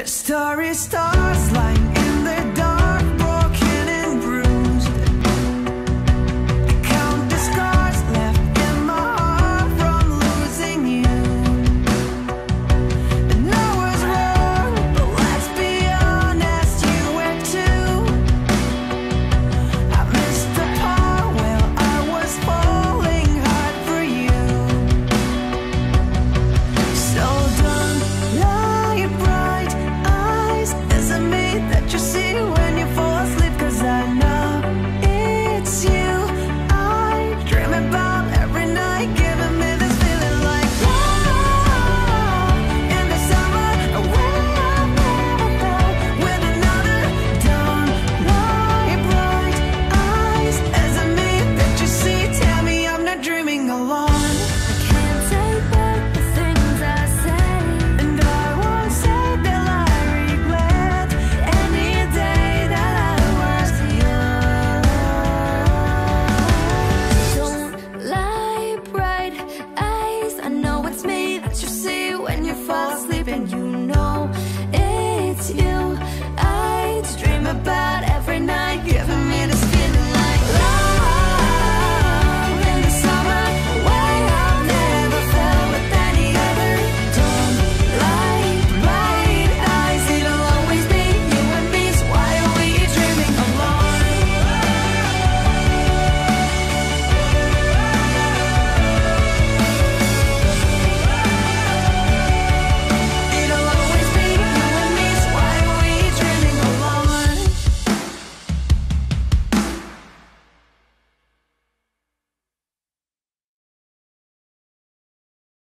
There's starry stars lying fall asleep and you